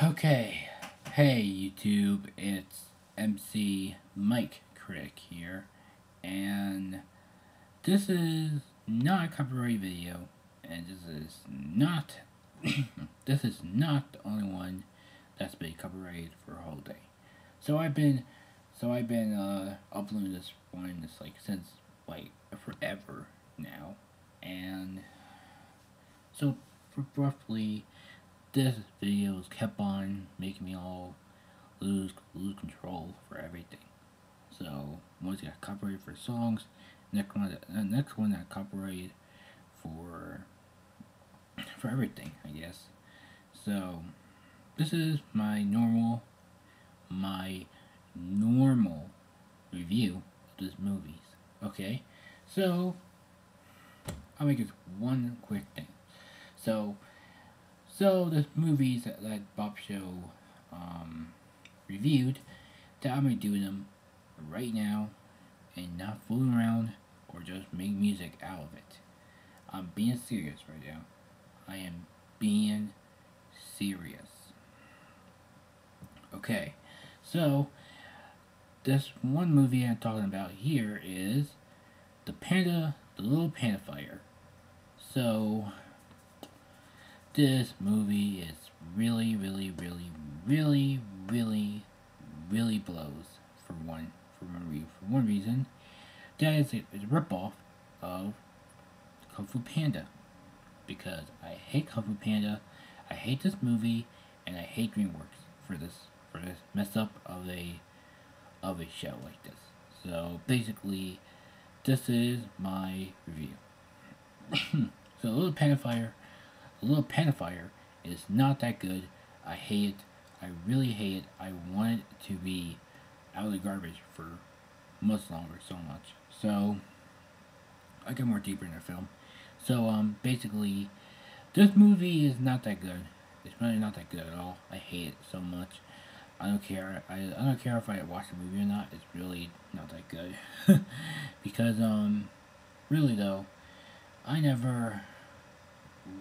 Okay, hey YouTube, it's MC Mic Critic here, and this is not a copyright video, and this is not, this is not the only one that's been copyrighted for a whole day. So I've been, so I've been uh, uploading this one, this like since like forever now, and so roughly this video kept on making me all lose lose control for everything. So once got copyrighted for songs, next one uh, next one got copyrighted for for everything, I guess. So this is my normal my normal review of this movies. Okay? So I'll make just one quick thing. So so the movies that, that Bobsheaux um, reviewed, that I'm gonna do them right now, and not fooling around or just make music out of it. I'm being serious right now. I am being serious. Okay, so this one movie I'm talking about here is the Panda, the Little Panda Fighter. So this movie is really, really, really, really, really, really blows for one for one, for one reason. That is a, a ripoff of Kung Fu Panda. Because I hate Kung Fu Panda, I hate this movie, and I hate DreamWorks for this for this mess up of a of a show like this. So basically, this is my review. so Little Panda Fighter a Little Fire is not that good. I hate it. I really hate it. I want it to be out of the garbage for much longer, so much. So, I get more deeper in the film. So, um, basically, this movie is not that good. It's really not that good at all. I hate it so much. I don't care. I, I don't care if I watch the movie or not. It's really not that good. because, um, really though, I never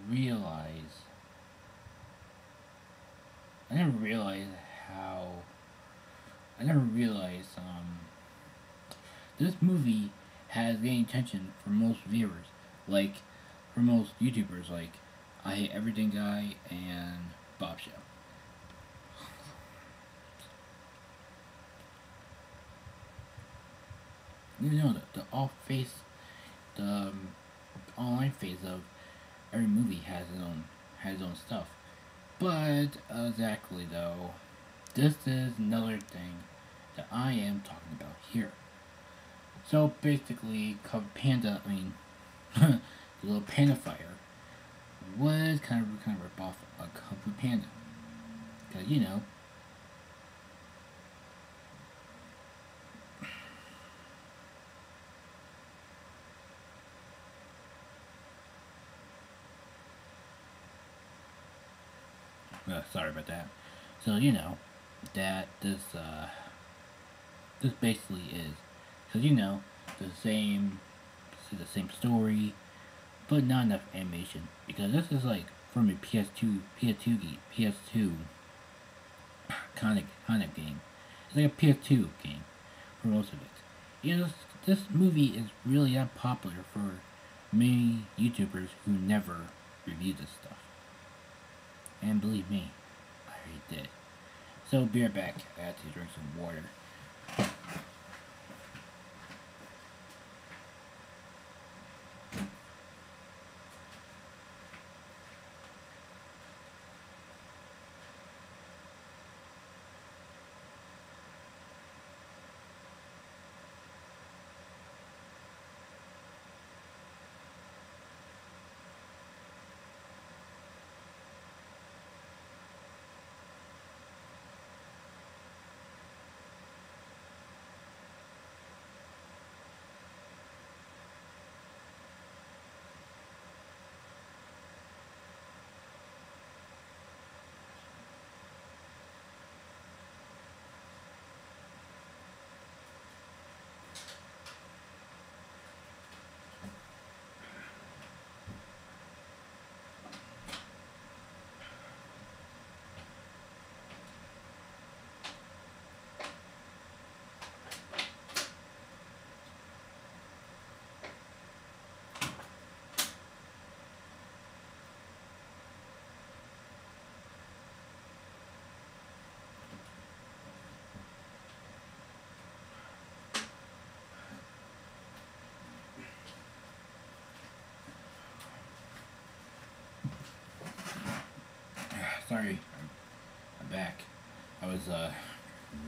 realize I never realized how I never realized um this movie has gained attention for most viewers like for most YouTubers like I Hate Everything Guy and Bobsheaux. You know the, the off face the um, online face of every movie has its own has its own stuff. But exactly though, this is another thing that I am talking about here. So basically, Cub Panda, I mean, the little Panda Fighter was kind of kind of rip off a Fu Panda, because you know Uh, sorry about that. So, you know, that this, uh, this basically is, because, you know, the same, the same story, but not enough animation, because this is, like, from a PS2, PS2 game, PS2 kind of, kind of game. It's like a PS2 game, for most of it. You know, this, this movie is really unpopular for many YouTubers who never review this stuff. And believe me, I already did. So be right back. I had to drink some water. Sorry, I'm, I'm back. I was, uh,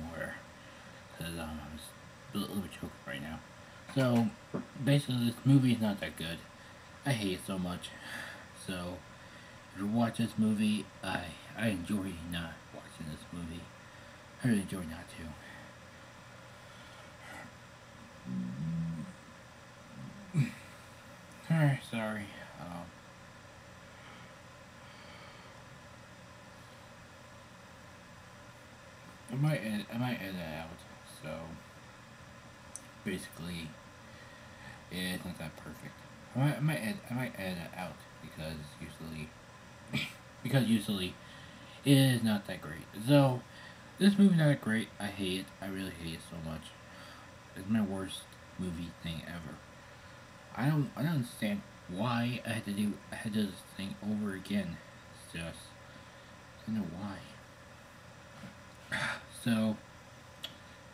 water. Because, um, I was a little bit choked right now. So, basically, this movie is not that good. I hate it so much. So, if you watch this movie, I, I enjoy not watching this movie. I really enjoy not to. Alright, sorry. Um, I might edit, I might edit it out. So basically, it's not that perfect. I might, I might edit, I might edit it out because usually, because usually, it is not that great. So this movie not great. I hate it. I really hate it so much. It's my worst movie thing ever. I don't I don't understand why I had to do I had to do this thing over again. It's just I don't know why. So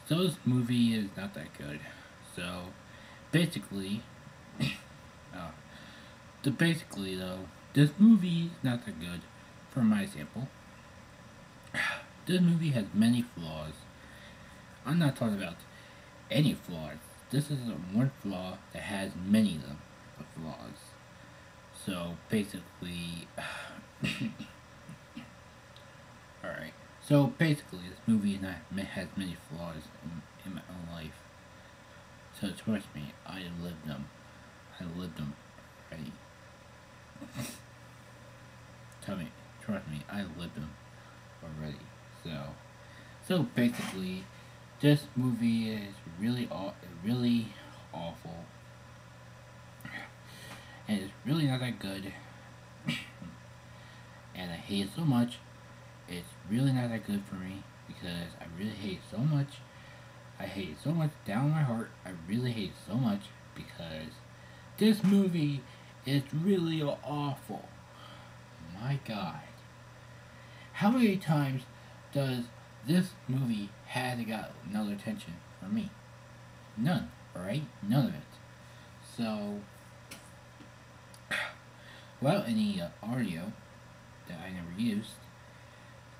so this movie is not that good. So basically uh, the basically though, this movie is not that good for my sample. This movie has many flaws. I'm not talking about any flaws. This is one flaw that has many of them flaws. So basically, alright. So basically, this movie has many flaws in, in my own life. So trust me, I lived them. I lived them already. Tell me, trust me, I lived them already. So, so basically, this movie is really aw really awful, and it's really not that good. and I hate it so much. It's really not that good for me because I really hate so much. I hate so much down my heart. I really hate so much because this movie is really awful. My God. How many times does this movie has got no attention from me? None, alright? None of it. So, without any uh, audio that I never used,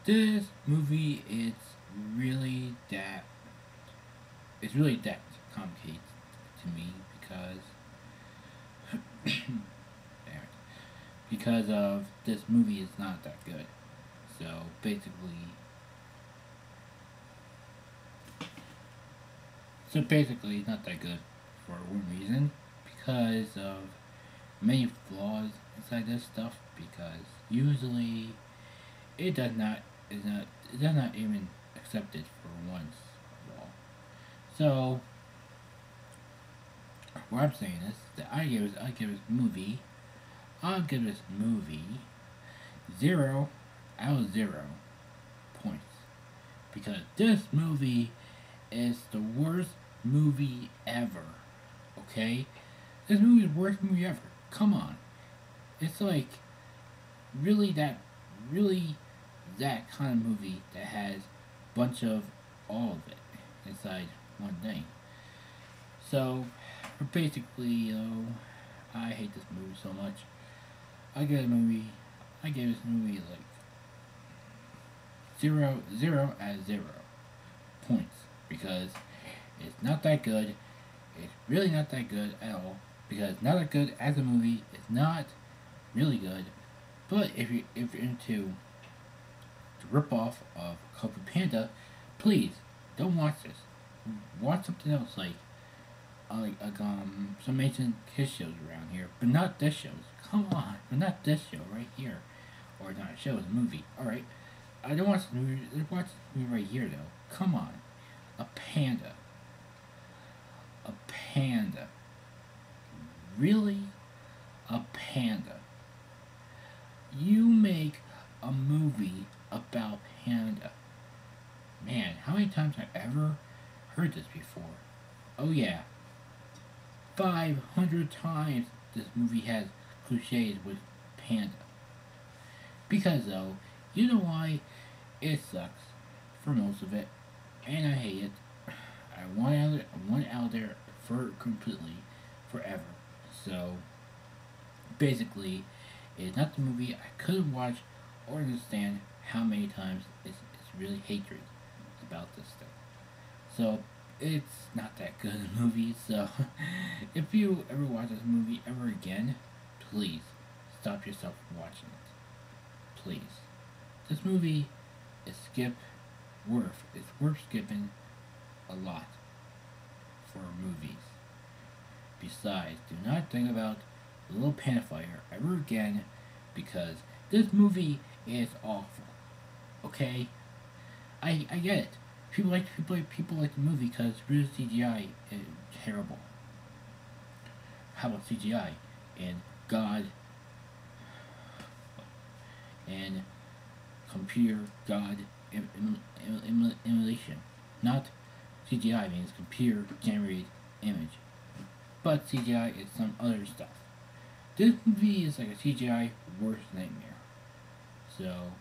this movie is really that, it's really that complicated to me because, because of this movie is not that good. So basically, So basically, it's not that good for one reason, because of many flaws inside this stuff. Because usually, it does not is not it does not even accepted for once at all. So what I'm saying is that I give I give this movie I'll give this movie zero out of zero points because this movie is the worst movie ever. Okay? This movie is the worst movie ever. Come on. It's like really that really that kind of movie that has a bunch of all of it inside one thing. So basically, you know, I hate this movie so much. I give this movie I give this movie like zero zero at zero points because it's not that good. It's really not that good at all because not that good as a movie. It's not really good. But if you if you're into ripoff of Kung Fu Panda, please don't watch this. Watch something else like uh, like, like um some ancient kids shows around here, but not this show. Come on, but not this show right here, or not a show, it's a movie. All right, I don't watch the movie. Watch movie right here though. Come on, a panda a panda. Really? A panda. You make a movie about panda. Man, how many times have I ever heard this before? Oh yeah. 500 times this movie has cliches with panda. Because though, you know why? It sucks for most of it, and I hate it. I want out I want out there for completely forever. So basically, it's not the movie I could watch or understand how many times it's, it's really hatred about this stuff. So it's not that good a movie. So if you ever watch this movie ever again, please stop yourself watching it. Please. This movie is skip worth. It's worth skipping a lot for movies. Besides, do not think about Little Panda Fighter ever again because this movie is awful. Okay? I I get it. People like people like people like the movie because Bruce CGI is terrible. How about CGI and God and computer God emulation? Not CGI means computer generated image, but CGI is some other stuff. This movie is like a CGI worst nightmare. So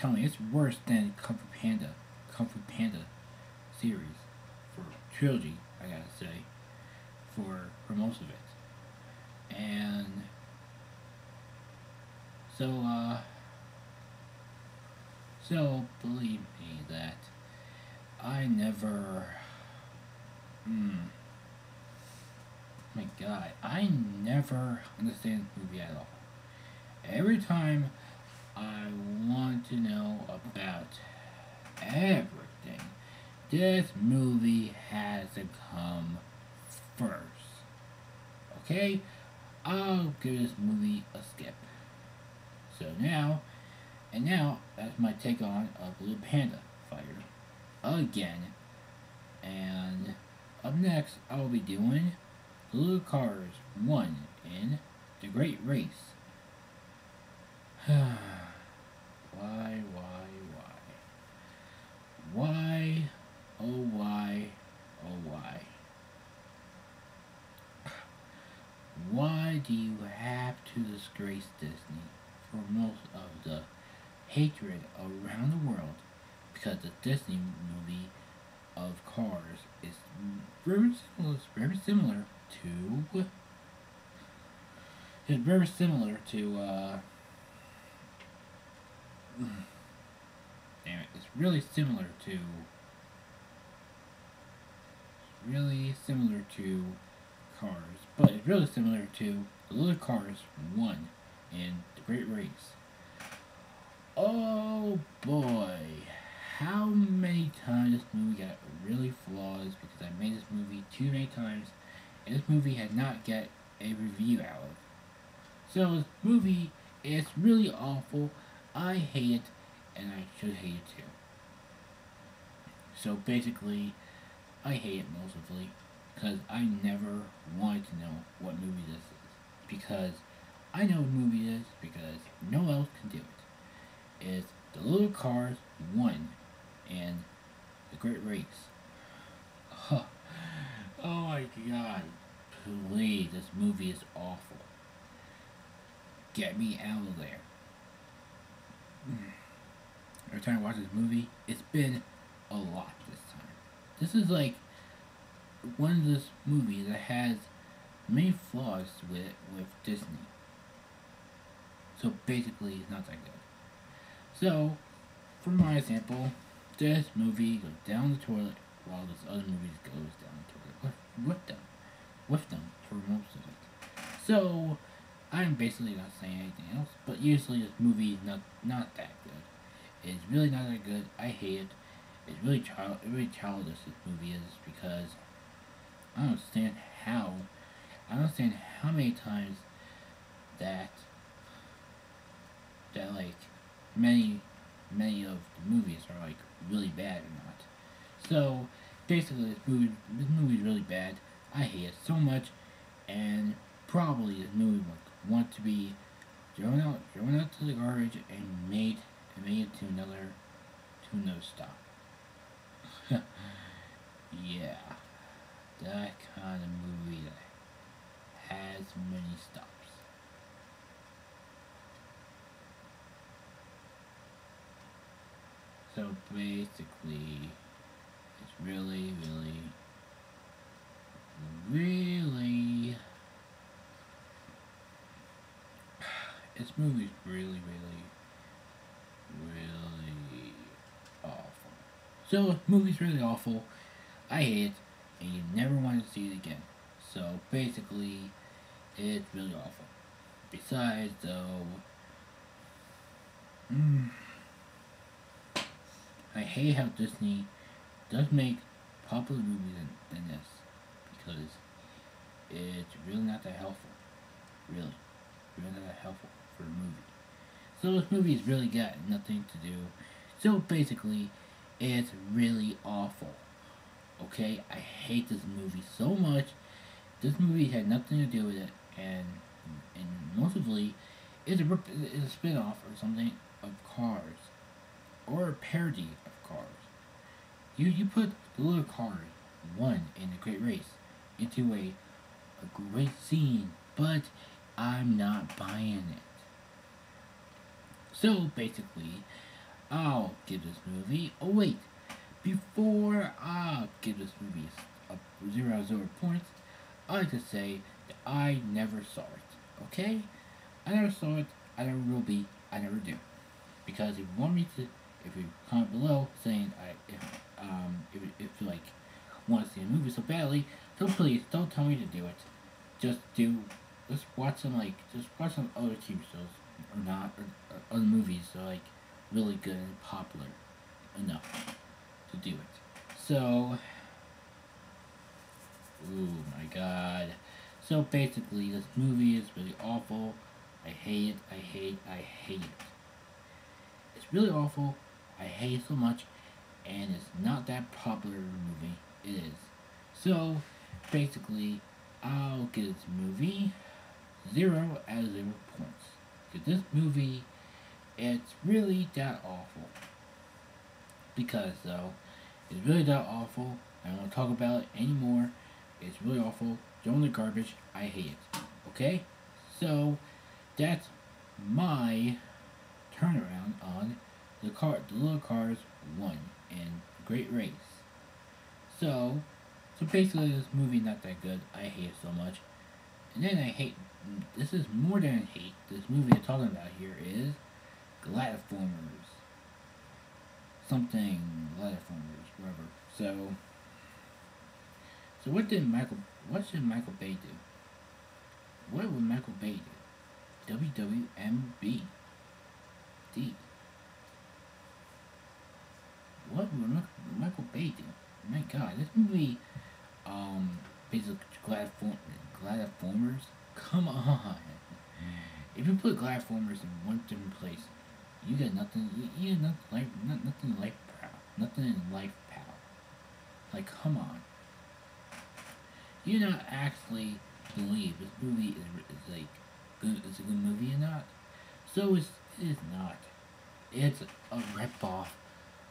tell me, it's worse than Kung Fu Panda, Kung Fu Panda series for trilogy. I gotta say, for for most of it, and so uh, so believe me that I never. Hmm. My God, I never understand this movie at all. Every time I want to know about everything, this movie has to come first. Okay? I'll give this movie a skip. So now, and now, that's my take on a Blue Panda Fighter. Again. And up next, I'll be doing Little Cars 1 in The Great Race. why, why, why? Why, oh why, oh why? Why do you have to disgrace Disney for most of the hatred around the world? Because the Disney movie of Cars is very similar, very similar to is very similar to uh Mm. damn it, it's really similar to really similar to Cars, but it's really similar to the Little Cars 1 in The Great Race. Oh boy, how many times this movie got really flaws because I made this movie too many times and this movie had not get a review out of. So this movie is really awful. I hate it, and I should hate it too. So basically, I hate it mostly because I never wanted to know what movie this is. Because I know what movie it is because no one else can do it. It's The Little Cars 1 and The Great Race. Huh. Oh my god. Please, this movie is awful. Get me out of there. Every time I watch this movie, it's been a lot this time. This is like one of those movies that has many flaws with with Disney. So basically, it's not that good. So, for my example, this movie goes down the toilet while this other movie goes down the toilet with, with them, with them for most of it. So, I'm basically not saying anything else, but usually this movie is not not that good. It's really not that good. I hate it. It's really child, really childish. This movie is because I don't understand how. I don't understand how many times that that like many many of the movies are like really bad or not. So basically, this movie this movie is really bad. I hate it so much, and probably this movie would want to be thrown out thrown out to the garbage and made and made it to another to another stop. yeah, that kind of movie that has many stops. So basically, it's really, really, really, this movie's really, really, really awful. So, movie's really awful. I hate it, and you never want to see it again. So, basically, it's really awful. Besides, though, mm, I hate how Disney does make popular movies than, than this because it's really not that helpful. Really. Really not that helpful for a movie. So this movie's really got nothing to do. So basically, it's really awful. Okay? I hate this movie so much. This movie had nothing to do with it, and and mostly, it's a, it's a spin-off or something of Cars. Or a parody of Cars. You, you put the little car one in the Great Race into a, a great scene, but I'm not buying it. So basically, I'll give this movie. Oh wait, before I give this movie a zero zero points, I to say that I never saw it. Okay, I never saw it. I never will be. I never do. Because if you want me to, if you comment below saying I if um if, if you like want to see a movie so badly, so please don't tell me to do it. Just do. Just watch some like just watch some other TV shows or not or, or other movies are like really good and popular enough to do it. So. Oh my god. So basically, this movie is really awful. I hate it, I hate, I hate it. It's really awful. I hate it so much. And it's not that popular movie. It is. So, basically, I'll give this movie 0 out of 0 points. Because this movie, it's really that awful. Because, though, it's really that awful. I don't want to talk about it anymore. It's really awful. Throw in the garbage. I hate it. Okay? So, that's my turnaround on the car, the little cars one and Great Race. So, so basically, this movie not that good. I hate it so much. And then I hate. This is more than hate. This movie I'm talking about here is Gladiator's. Something Gladiator's, whatever. So, so what did Michael? What should Michael Bay do? What would Michael Bay do? WWMB. D. What would Michael Bay do? My God, this movie, um, basically Gladiator, Gladiatormers. Come on. If you put Gladiatormers in one different place, you got nothing. You, you got nothing like not, nothing life pal. Nothing in life pal. Like, come on. You not actually believe this movie is, is like good. Is a good movie or not? So it's it is not. It's a ripoff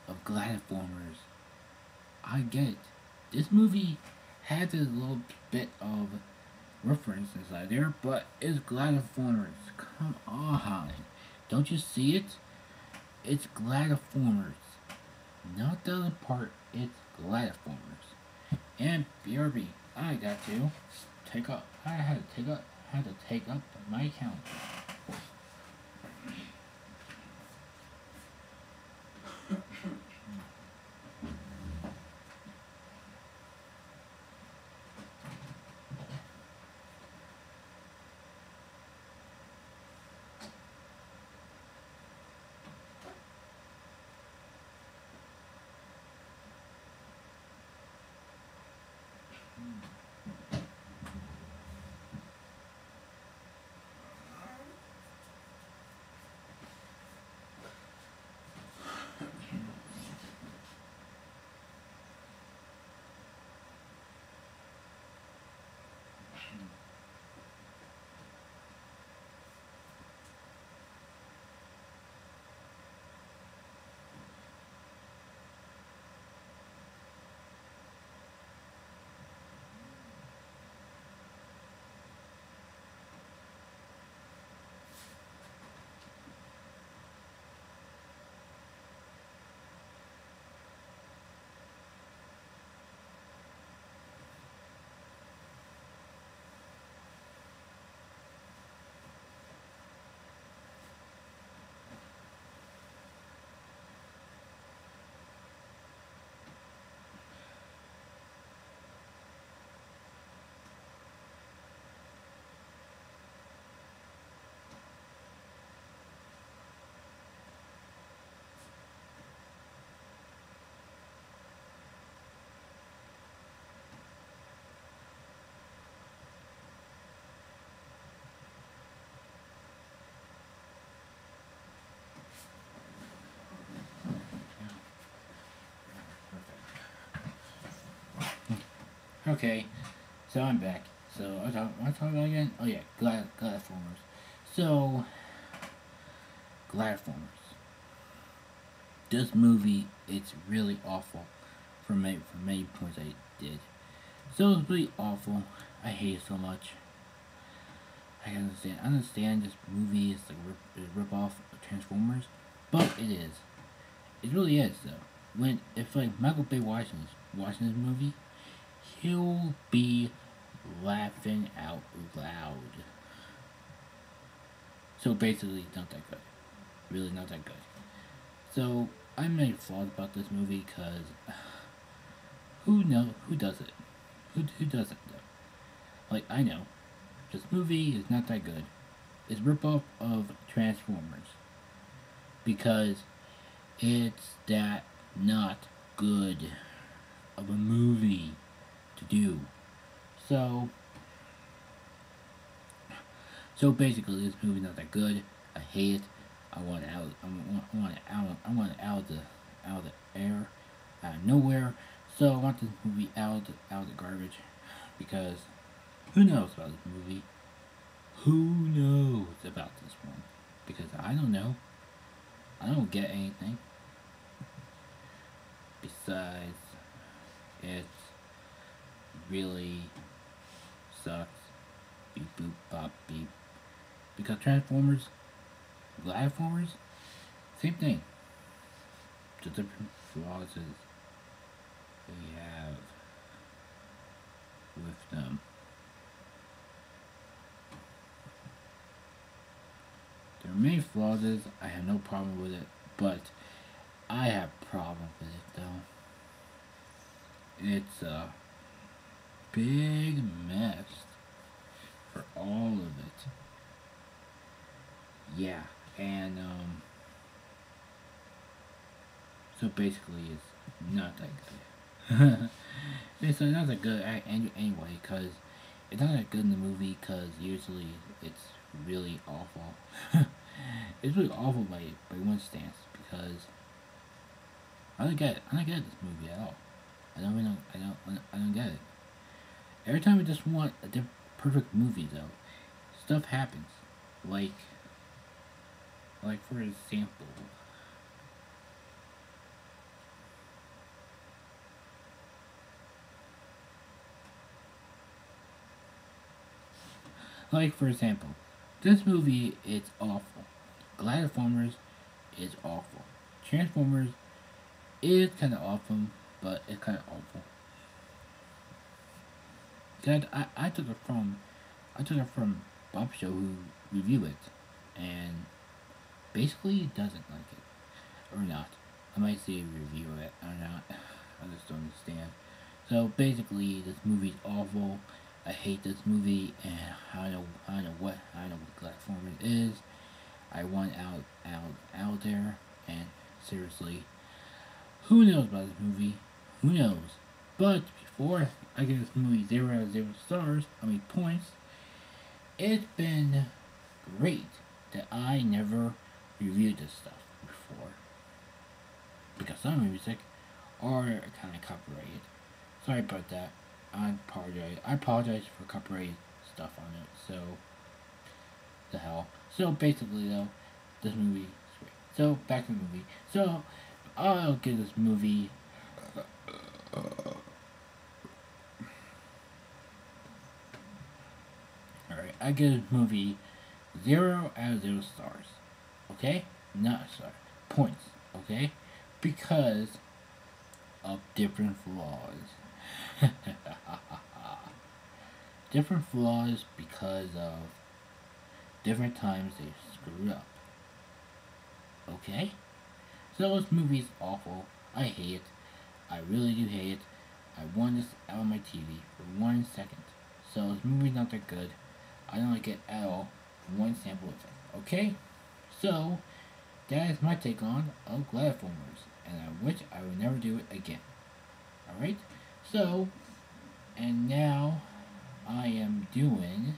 of Gladiatormers. I get it. This movie has a little bit of reference inside there, but it's gladiformers. Come on. Don't you see it? It's gladiformers. Not the other part, it's gladiformers. And BRB, I got to take up, I had to take up, had to take up my account. Okay, so I'm back. So I talk, I talking about again? Oh yeah, glad Gladiformers. So Gladiformers. This movie, it's really awful from many, from many points I did. So it's really awful. I hate it so much. I understand. I understand this movie is like a rip, a rip off of Transformers, but it is. It really is though. When if like Michael Bay watching this, watching this movie, he'll be laughing out loud. So basically, not that good. Really, not that good. So I made flaws about this movie because who know who does it? Who who does it though? Like I know, this movie is not that good. It's ripoff of Transformers because it's that not good of a movie to do. So, so basically, this movie's not that good. I hate it. I want it out. I want, it out. I want it out of the out of the air, out of nowhere. So I want this movie out of out of the garbage because who knows about this movie? Who knows about this one? Because I don't know. I don't get anything. Besides, it's really sucks. Beep boop bop beep. Because Transformers, Gladiformers, same thing. The different flaws they have with them. There are many flaws. I have no problem with it, but I have problems with it though. It's a big mess for all of it. Yeah, and um, so basically, it's not that good. it's not that good anyway, because it's not that good in the movie, because usually it's really awful. it's really awful by by one stance because I don't get it. I don't get this movie at all. I don't really I don't I don't get it. Every time I just want a perfect movie though, stuff happens. Like like for example Like for example, this movie is awful. Gladiformers is awful. Transformers is kind of awful, but it's kind of awful. Cause I, I took it from, I took it from Bobsheaux who reviewed it, and basically doesn't like it, or not. I might say review it or not. I just don't understand. So basically, this movie's awful. I hate this movie, and I don't I don't know what, I don't know what platform it is. I want out, out, out there, and seriously, who knows about this movie? Who knows? But before I give this movie zero out of zero stars, I mean points, it's been great that I never reviewed this stuff before. Because some music are kind of copyrighted. Sorry about that. I apologize. I apologize for copyright stuff on it. So, the hell. So basically, though, this movie. So back to the movie. So I'll give this movie. Alright, I give this movie zero out of zero stars. Okay? Not star. Points. Okay? Because of different flaws. different flaws because of different times they screwed up. Okay? So this movie is awful. I hate it. I really do hate it. I want this out of my TV for one second. So this movie's not that good. I don't like it at all one sample of it. Okay? So, that is my take on of Gladiformers. And I wish I would never do it again. Alright? So, and now I am doing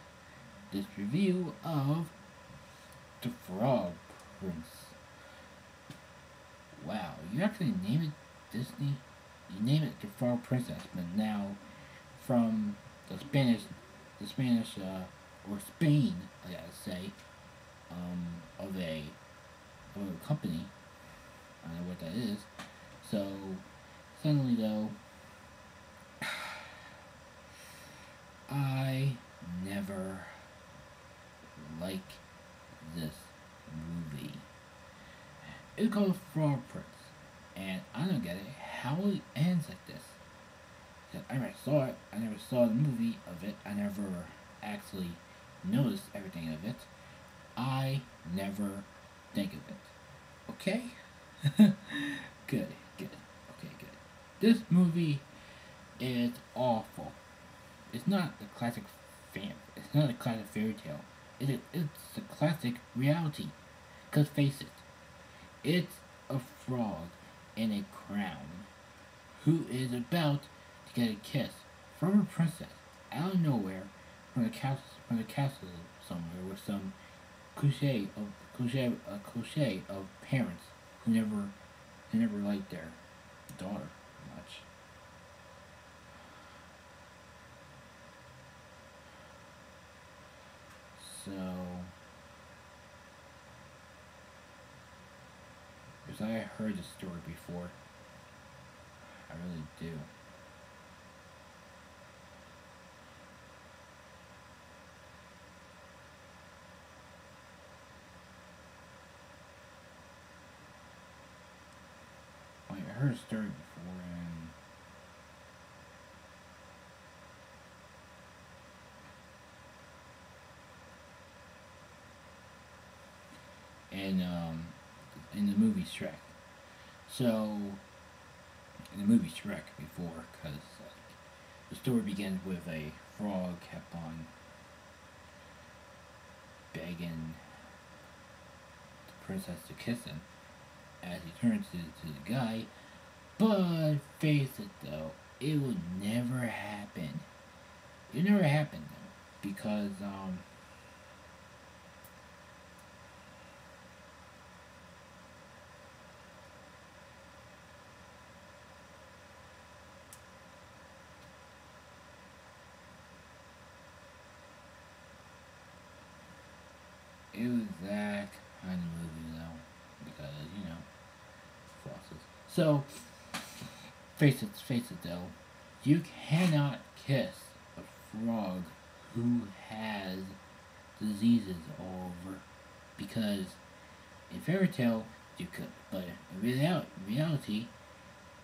this review of The Frog Prince. Wow, you actually name it Disney? You name it The Frog Princess, but now from the Spanish, the Spanish, uh, or Spain, I gotta say, um, of a, of a company. I don't know what that is. So, suddenly though, I never like this movie. It's called Frog Prince, and I don't get it how it ends like this. Cause I never saw it. I never saw the movie of it. I never actually noticed everything of it. I never think of it. Okay? good, good. Okay, good. This movie is awful. It's not a classic fan. It's not a classic fairy tale. It is, it's a classic reality. Cause face it, it's a frog in a crown who is about to get a kiss from a princess out of nowhere from the castle from the castle somewhere with some cliche of cliche a cliche of parents who never who never liked their daughter much. So because I heard the story before. I really do. Story before and and um in the movie Shrek. So in the movie Shrek before, because like, the story begins with a frog kept on begging the princess to kiss him as he turns to, to the guy. But face it though, it would never happen. It never happened though, because um. It was that kind of movie though, because you know, flosses. So, face it, face it though, you cannot kiss a frog who has diseases all over, because in fairy tale you could, but in real, reality,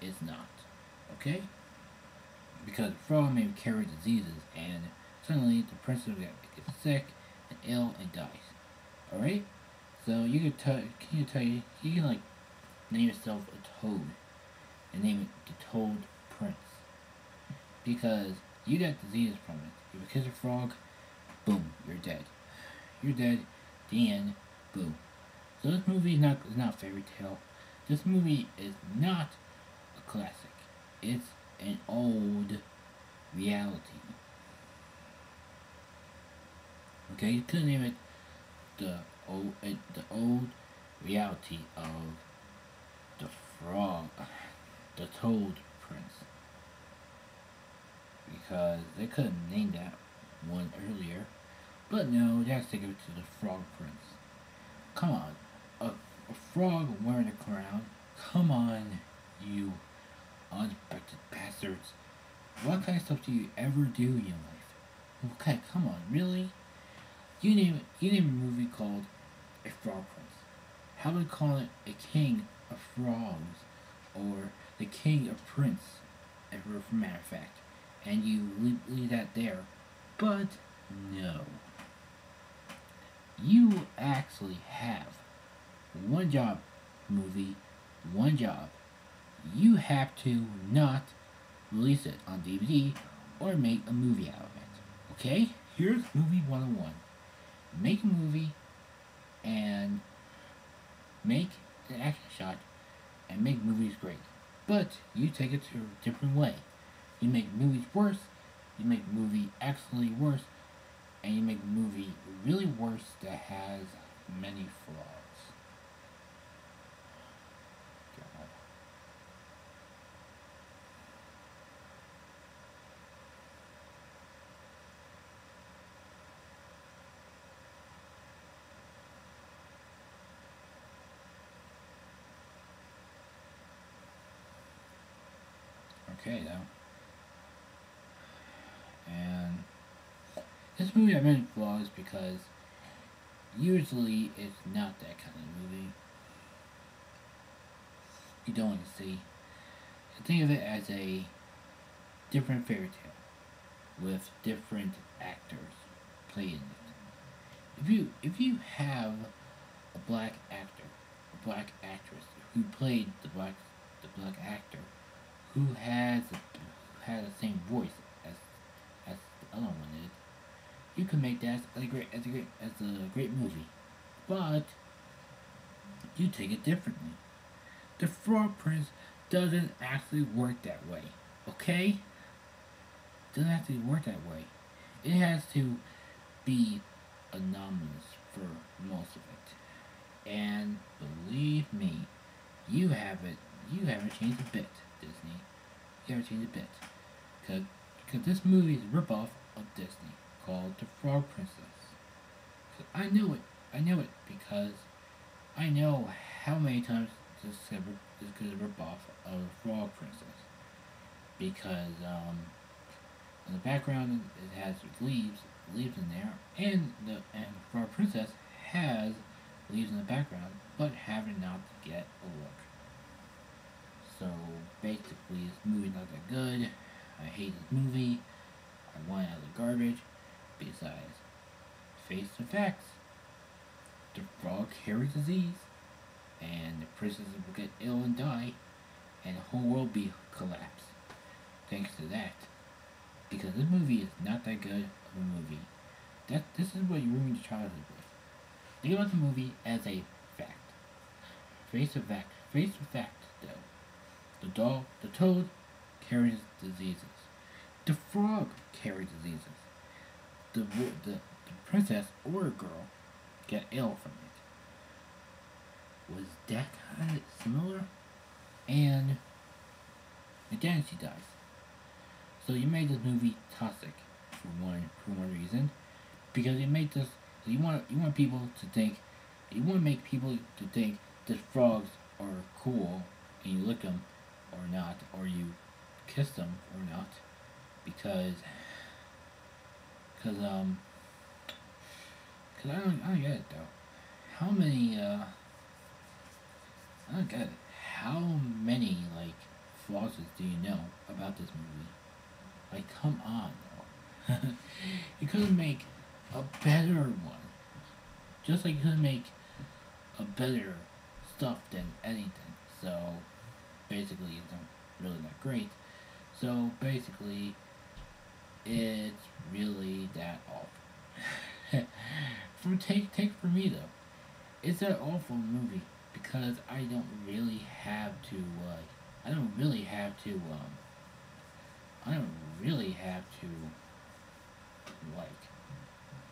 it's not. Okay? Because frog may carry diseases, and suddenly the princess gets sick and ill and dies. Alright? So you can tell can you tell you you can like name yourself a toad and name it the Toad Prince. Because you got diseases from it. If you kiss a frog, boom, you're dead. You're dead, end, boom. So this movie is not is not fairy tale. This movie is not a classic. It's an old reality. Okay, you could name it the old uh, the old reality of the frog, the Toad Prince, because they could have named that one earlier, but no, they have to give it to the Frog Prince. Come on, a, a frog wearing a crown. Come on, you unexpected bastards. What kind of stuff do you ever do in your life? Okay, come on, really? You name you name a movie called A Frog Prince. How about call it A King of Frogs or The King of Prince, as a matter of fact, and you leave, leave that there. But no. You actually have one job, movie, one job. You have to not release it on DVD or make a movie out of it. Okay? Here's movie 101 make a movie and make an action shot and make movies great. But you take it to a different way. You make movies worse, you make movie excellently worse, and you make movie really worse that has many flaws. God. Okay though. And this movie I meant flaws because usually it's not that kind of movie. You don't want to see. think of it as a different fairy tale with different actors playing it. If you if you have a black actor, a black actress who played the black the black actor, who has had the same voice as as the other one did, you can make that as a great as a great as a great movie. But you take it differently. The Frog Prince doesn't actually work that way. Okay? doesn't to work that way. It has to be anomalous for most of it. And believe me, you haven't you haven't changed a bit, Disney. Changed a bit. Cause, cause this movie is a ripoff of Disney called The Frog Princess. I know it. I know it because I know how many times this is going to rip off of Frog Princess. Because, um, in the background it has leaves, leaves in there, and the and Frog Princess has leaves in the background, but having not to get a look. So basically, this movie's not that good. I hate this movie. I want it out of the garbage. Besides, face the facts. The frog carries disease, and the princess will get ill and die, and the whole world be collapse. Thanks to that. Because this movie is not that good of a movie. That this is what you ruin your childhood with. Think about the movie as a fact. Face the fact. Face the fact. The dog, the toad, carries diseases. The frog carries diseases. The, the, the princess or girl get ill from it. Was that kind of similar? And again, she dies. So you made this movie toxic for one for one reason, because it made this. So you want you want people to think, you want to make people to think that frogs are cool, and you lick them or not, or you kiss them or not, because because um because I don't I don't get it though. How many uh I don't get it. How many like flaws do you know about this movie? Like, come on, you couldn't make a better one. Just like you couldn't make a better stuff than anything. So, basically, it's not really that great. So, basically, it's really that awful. from take take for me though, it's an awful movie because I don't really have to uh, I don't really have to um, I don't really have to, like,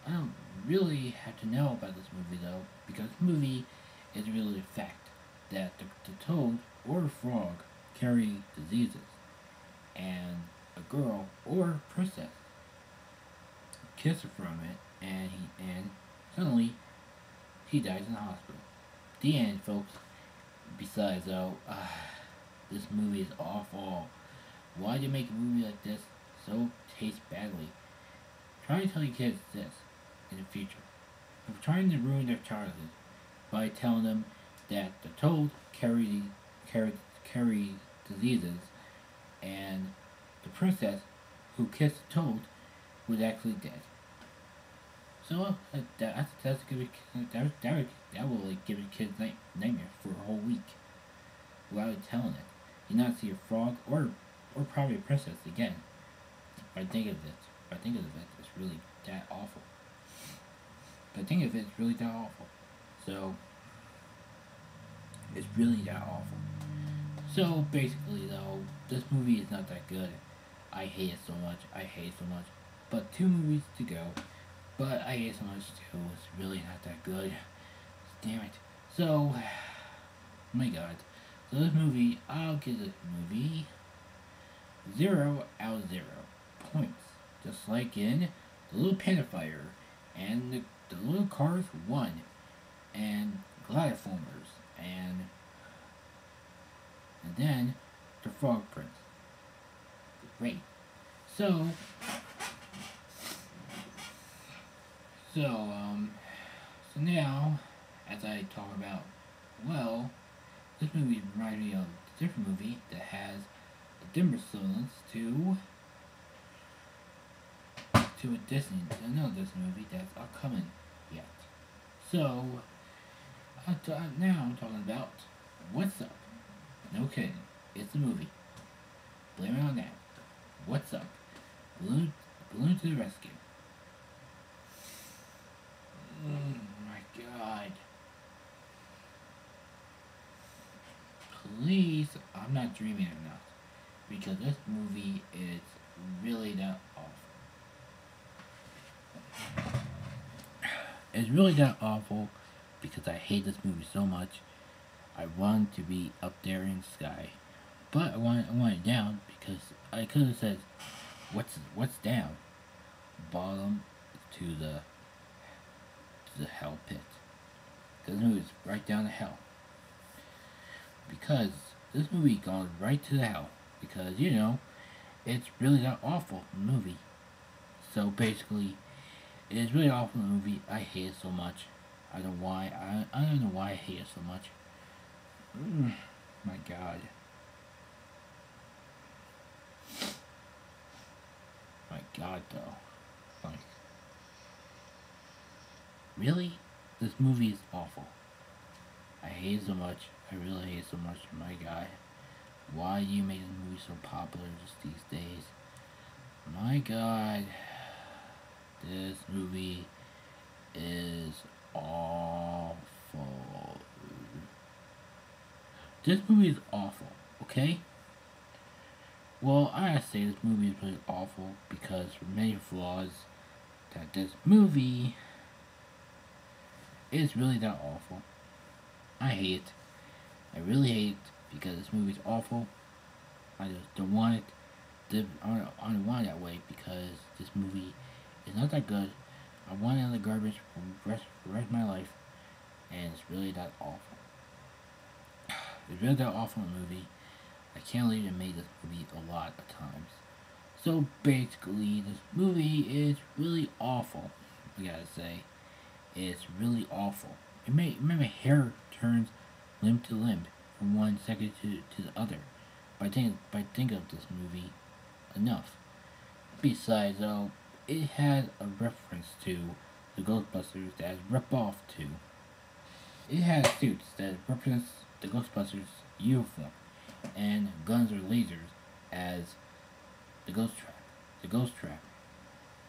I don't really have to know about this movie though, because movie is really a fact that the, the toad or frog carry diseases, and a girl or princess kiss her from it, and he and suddenly he dies in the hospital. The end, folks. Besides, though, uh, this movie is awful. Why do you make a movie like this so taste badly? Try to tell your kids this in the future. Of trying to ruin their childhood by telling them that the toad carry, carry, carry diseases and the princess who kissed the toad was actually dead. So uh, that, that's gonna that that that will like give a kid night, nightmare for a whole week without telling it. You not see a frog or or probably a princess again. If I think of it, if I think of it, it's really that awful. If I think of it, it's really that awful. So, it's really that awful. So, basically, though, this movie is not that good. I hate it so much. I hate it so much. But two movies to go. But I hate it so much too. It's really not that good. Damn it. So, my god. So this movie, I'll give this movie 0 out of 0 points. Just like in The Little Panda Fighter and the, the Little Cars 1 and Gladiatormers and and then The Frog Prince. great. So, so, um, so now, as I talk about, well, this movie reminds me of a different movie that has a different semblance to to a Disney, another Disney movie that's upcoming yet. So, uh, now I'm talking about What's Up. No kidding, it's a movie. Blame it on that. What's Up? Balloon, balloon to the rescue. Oh my god. Please, I'm not dreaming enough. Because this movie is really that awful. It's really that awful because I hate this movie so much. I want to be up there in the sky. But I want, I want it down because I could have said, what's, what's down? Bottom to the, to the hell pit. This movie is right down to hell. Because this movie goes right to the hell. Because, you know, it's really that awful movie. So basically, it is really awful movie. I hate it so much. I don't know why. I, I don't know why I hate it so much. Mm, my god. My god, though. Like, really? This movie is awful. I hate it so much. I really hate it so much. My god. Why do you make this movie so popular just these days? My god. This movie is awful. This movie is awful, okay? Well, I say this movie is really awful because for many flaws that this movie is really that awful. I hate it. I really hate it because this movie is awful. I just don't want it. I don't want it that way because this movie is not that good. I want it in the garbage the rest, the my life. And it's really that awful. It's really that awful movie. I can't believe it made this movie a lot of times. So basically, this movie is really awful. I gotta say, it's really awful. It may remember hair turns limb to limb from one second to, to the other. By think by think of this movie enough. Besides, though, it has a reference to the Ghostbusters that is rip off to. It has suits that represents the Ghostbusters uniform and guns or lasers as the ghost trap. The ghost trap.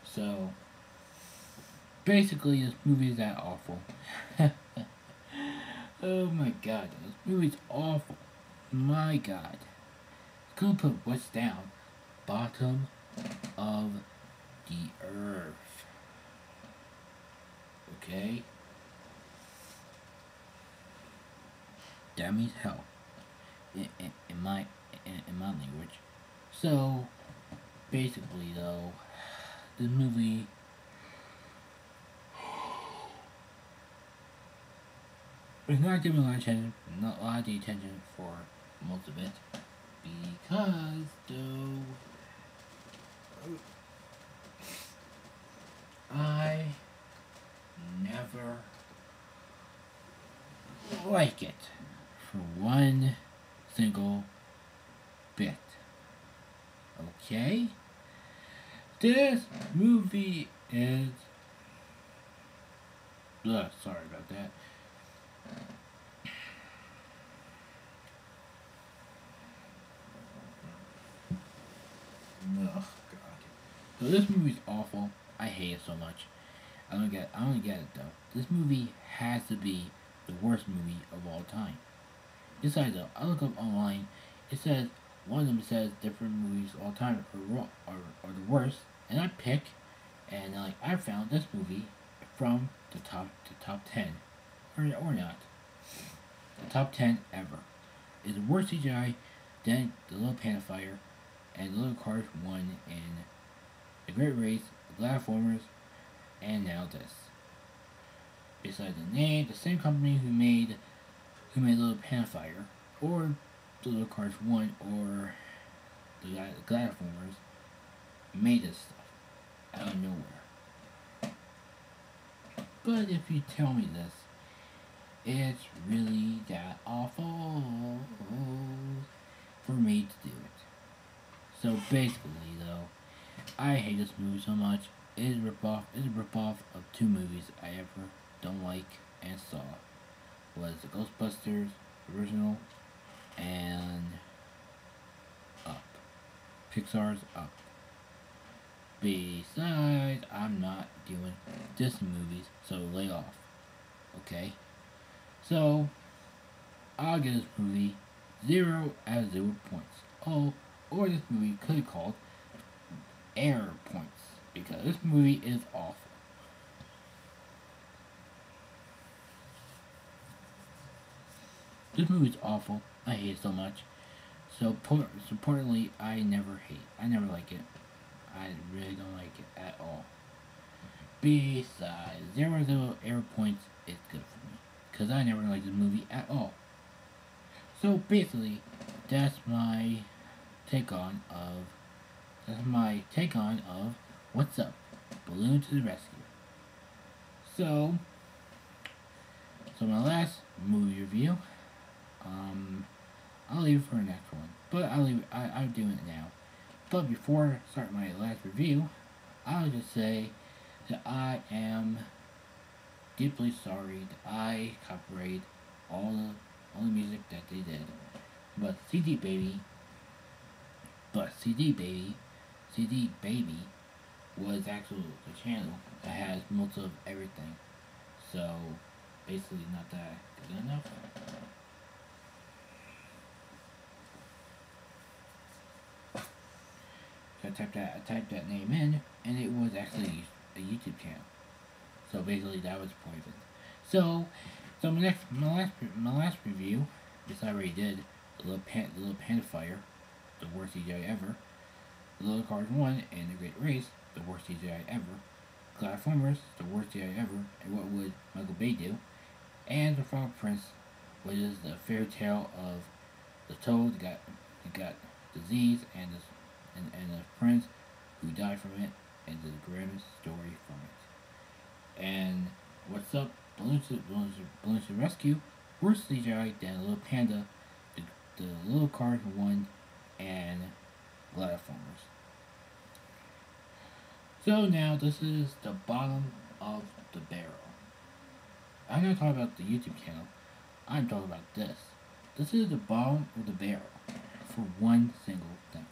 So basically this movie is that awful. oh my god, this movie's awful. My god. Could put what's down. Bottom of the earth. Okay? That means hell. In, in, in my in, in my language. So basically though, this movie is not given a lot of attention not a lot of attention for most of it. Because though I never like it for one single bit. Okay? This movie is. Ugh, sorry about that. Ugh, God. So this movie's awful. I hate it so much. I don't get I don't get it though. This movie has to be the worst movie of all time. Besides though, I look up online, it says one of them says different movies all time are, are, are the worst, and I pick, and like I found this movie from the top the top ten, or or not, the top ten ever. Is the worst CGI, then the Little Panda Fighter, and the Little Cars One, and the Great Race, the Gladiators, and now this. Besides the name, the same company who made who made Little Panda Fighter, or the Little Cars 1, or the Gladiatormers, made this stuff out of nowhere. But if you tell me this, it's really that awful for me to do it. So basically, though, I hate this movie so much. It is a ripoff. It's a ripoff of two movies I ever don't like and saw. Was the Ghostbusters original and Up. Pixar's Up. Besides, I'm not doing Disney movies, so lay off. Okay? So, I'll give this movie 0 out of 0 points. Oh, or this movie could be called Error Points, because this movie is awful. This movie is awful. I hate it so much. So, importantly, I never hate. I never like it. I really don't like it at all. Besides, zero zero error points is good for me. Because I never liked this movie at all. So basically, that's my take on of that's my take on of what's up, balloon to the rescue. So, so my last movie review. Um, I'll leave it for the next one, but I'll leave. I, I'm doing it now. But before I start my last review, I'll just say that I am deeply sorry that I copyrighted all the all the music that they did. But CD Baby, but CD Baby, CD Baby was actually a channel that has most of everything. So basically, not that good enough. I typed that I typed that name in, and it was actually a YouTube channel. So basically, that was poison. So, so my next, my last, my last review, which I already did, the little pan, the little Panda Fighter, the worst CGI ever. The Little Cars One and the Great Race, the worst CGI ever. Gladiatormers, the worst CGI ever, and what would Michael Bay do? And the Frog Prince, which is the fairy tale of the toad got got disease and the and, and the prince who died from it, and the grim story from it. And what's up, Balloons to, Balloons Balloons Rescue, worse CGI than Little Panda, the, the Little Cars One, and Gladiatormers. So now this is the bottom of the barrel. I'm not talking about the YouTube channel. I'm talking about this. This is the bottom of the barrel for one single thing.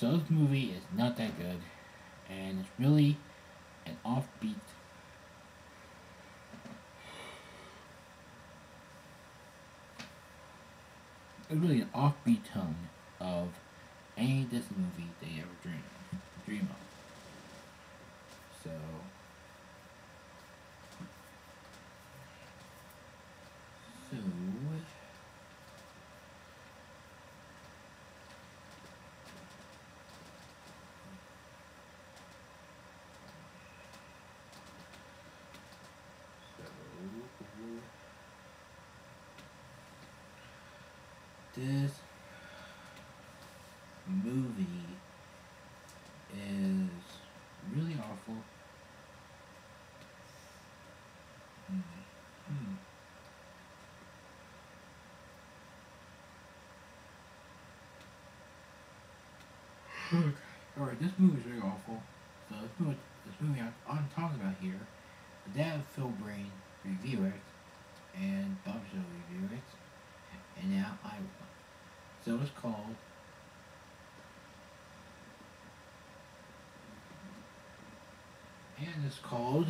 So this movie is not that good, and it's really an offbeat. It's really an offbeat tone of any Disney movie they ever dream dream of. So. This movie is really awful. Hmm. Hmm. Alright, this movie is really awful. So this movie, this movie I'm, I'm talking about here, the dad of Film Brain review it, and Bob Show review it, and now I will. So it's called and it's called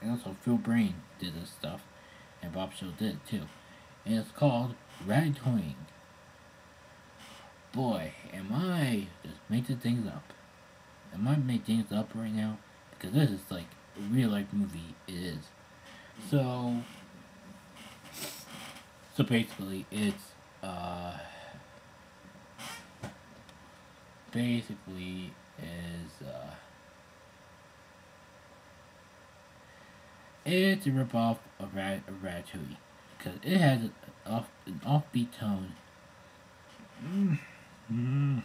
and also Film Brain did this stuff and Bobsheaux did it too. And it's called Ratatouille. Boy, am I just making things up. Am I making things up right now? Because this is like a real life movie, it is. So so basically it's uh basically is uh It's a ripoff of, Rat of Ratatouille because it has an, off, an offbeat tone. Mm. Mm.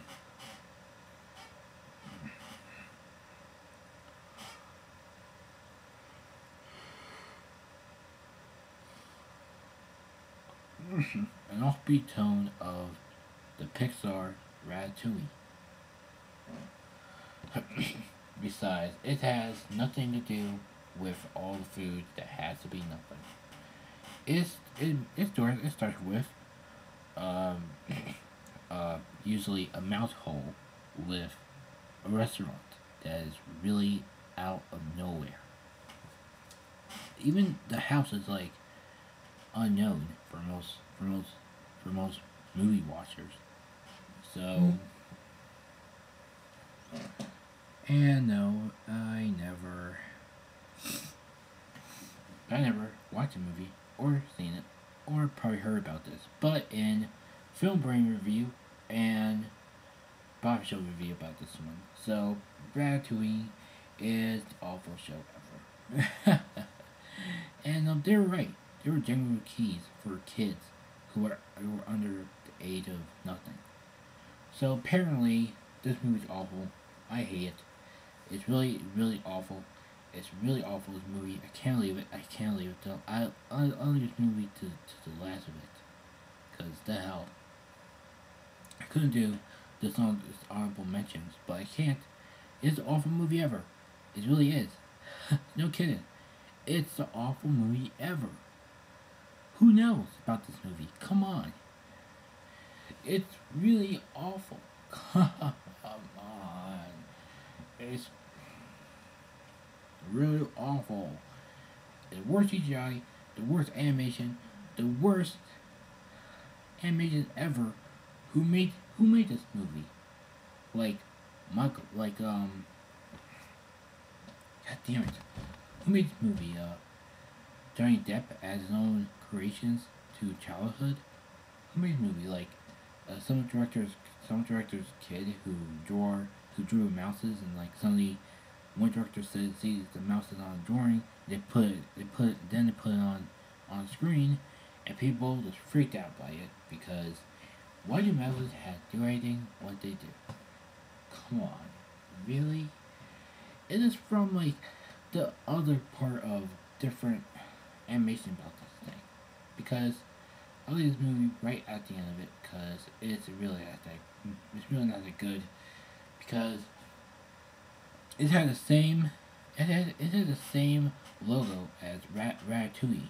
An offbeat tone of the Pixar Ratatouille. Besides, it has nothing to do with all the food that has to be nothing. It's, it, it, starts, it starts with um, uh, usually a mouse hole with a restaurant that is really out of nowhere. Even the house is like unknown for most for most for most movie watchers. So and no, I never I never watched a movie or seen it or probably heard about this. But in Film Brain review and Bobsheaux review about this one. So Ratatouille is the awful show ever. and um, they were right. They were genuine keys for kids who were, who were under the age of nothing. So apparently, this movie's awful. I hate it. It's really, really awful. It's really awful, this movie. I can't leave it. I can't leave it. I, I'll, I'll leave this movie to, to the last of it. Because the hell. Couldn't do the on this honorable mentions, but I can't. It's the awful movie ever. It really is. no kidding. It's the awful movie ever. Who knows about this movie? Come on. It's really awful. Come on. It's really awful. The worst CGI, the worst animation, the worst animation ever. Who made who made this movie? Like Michael like um God damn it. Who made this movie? Uh Johnny Depp as his own creations to childhood. Who made a movie like uh, some directors, some director's kid who draw, who drew mouses, and like suddenly one director says, "See, the mouse is on a drawing." They put it, they put it, then they put it on on screen, and people just freaked out by it because why do mouses have? To do anything what they do? Come on, really? It is from like the other part of different animation about this thing because I like this movie right at the end of it because it's really not that it's really not that good. Because it had the same it had it had the same logo as Rat Ratatouille,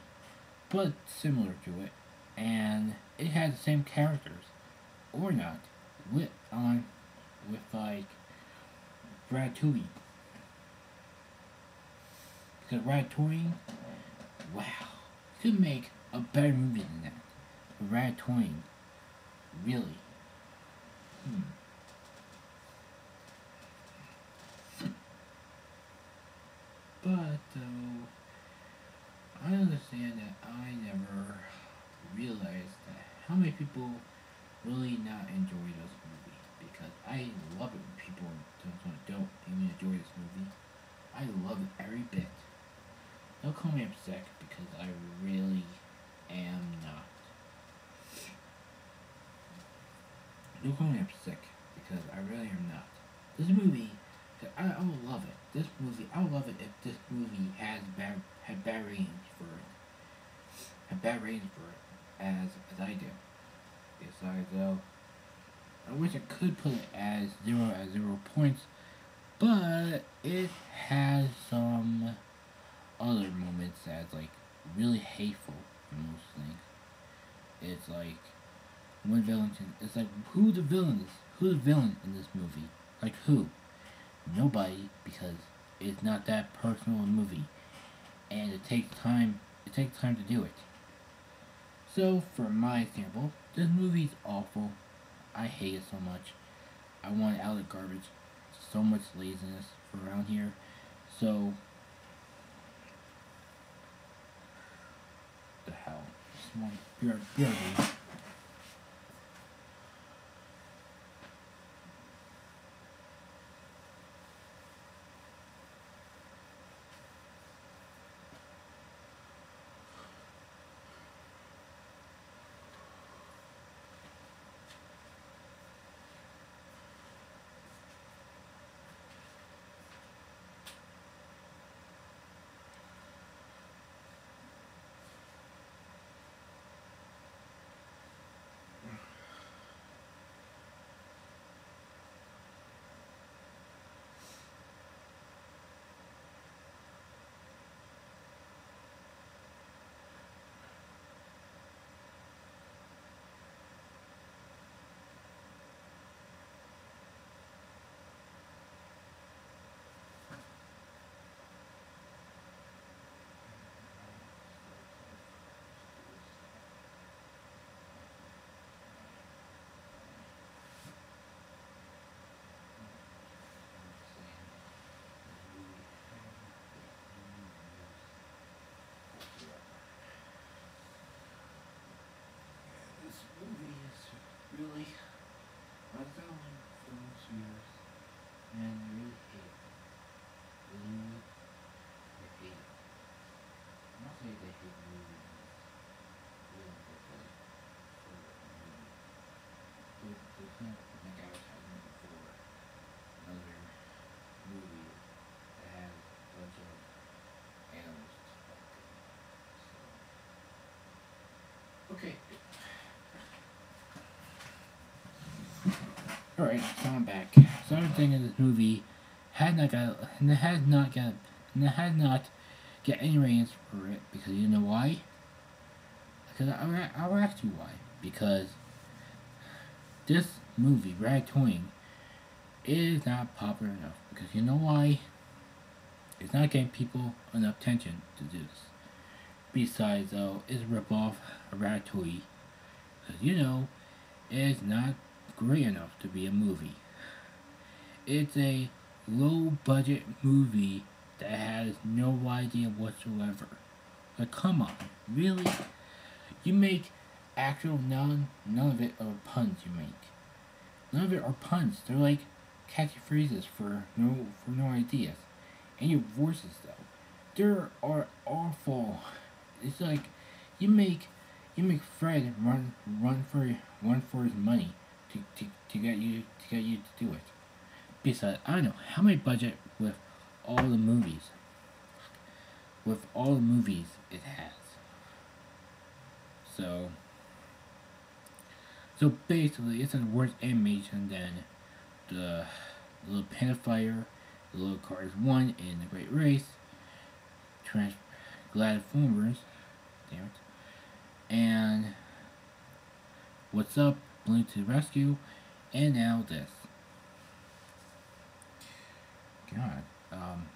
but similar to it, and it had the same characters, or not, with on with like Ratatouille. Because Ratatouille, wow, could make a better movie than that. Ratatouille, really. Hmm. But though, I understand that I never realized that how many people really not enjoy this movie because I love it when people don't, even enjoy this movie. I love it every bit. Don't call me upset because I really am not. Don't call me upset because I really am not. This movie, I, I would love it. This movie, I would love it if this movie has bad had bad ratings for it. Had bad ratings for it as as I do. Besides though, I wish I could put it as zero as zero points, but it has some other moments that's like really hateful in most things. It's like when villains it's like who the villain is who the villain in this movie? Like who? Nobody because it's not that personal a movie. And it takes time it takes time to do it. So for my example, this movie's awful. I hate it so much. I want it out of the garbage. So much laziness around here. So the hell? Someone, you're, Okay. Alright, so I'm back. So everything in this movie had not got had not got had not get any ratings for it because you know why? Because I I'll ask you why. Because this movie, Ratatoing, is not popular enough. Because you know why? It's not getting people enough attention to do this. Besides, though, it's a ripoff of Ratatouille. Because, you know, it's not great enough to be a movie. It's a low budget movie that has no idea whatsoever. But come on, really? You make actual none, none of it are puns you make. None of it are puns. They're like catchy phrases for no for no ideas. And your voices though, they are awful. It's like you make you make Fred run run for run for his money to, to, to get you to get you to do it. Besides, I don't know how many budget with all the movies. With all the movies it has. So so basically it's a worse animation than the, the Little Panda Fighter, the Little Cars 1 and the Great Race, Trans Gladiformers, damn it, and What's Up, Balloon to Rescue, and now this. God, um,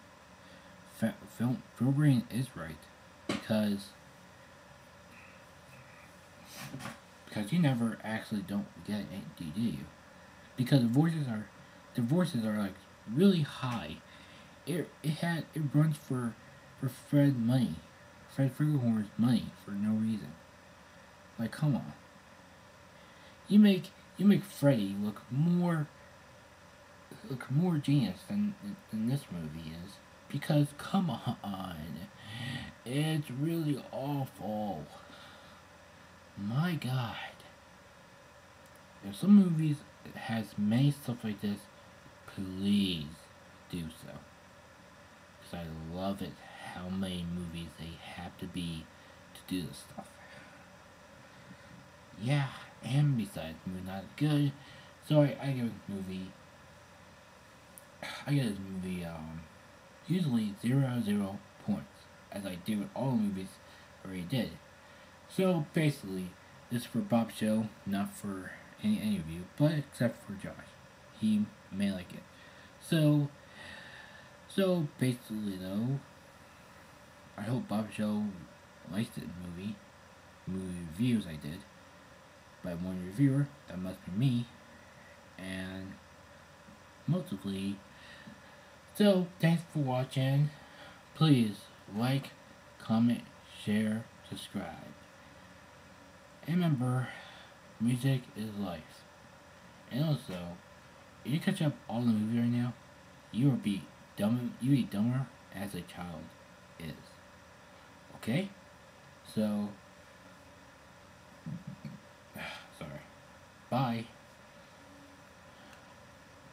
film, Phil Green is right, because, because you never actually don't get it, do you? Because the voices are, the voices are like really high. It, it had, it runs for, for Fred money, Fred Figglehorn's money for no reason. Like, come on. You make you make Freddy look more look more genius than than this movie is because come on, it's really awful. My God, if some movies has many stuff like this, please do so. Because I love it how many movies they have to be to do this stuff. Yeah, and besides, movie not good. So I, give this movie, I give this movie, um, usually 0 out of 0 points, as I did with all the movies I already did. So basically, this is for Bobsheaux, not for any, any of you, but except for Josh. He may like it. So, so basically though, I hope Bobsheaux liked the movie, movie reviews I did by one reviewer, that must be me, and mostly, so thanks for watching, please like, comment, share, subscribe, and remember, music is life, and also, if you catch up all the movies right now, you will be dumb, you be dumber as a child is, okay, so, sorry. Bye.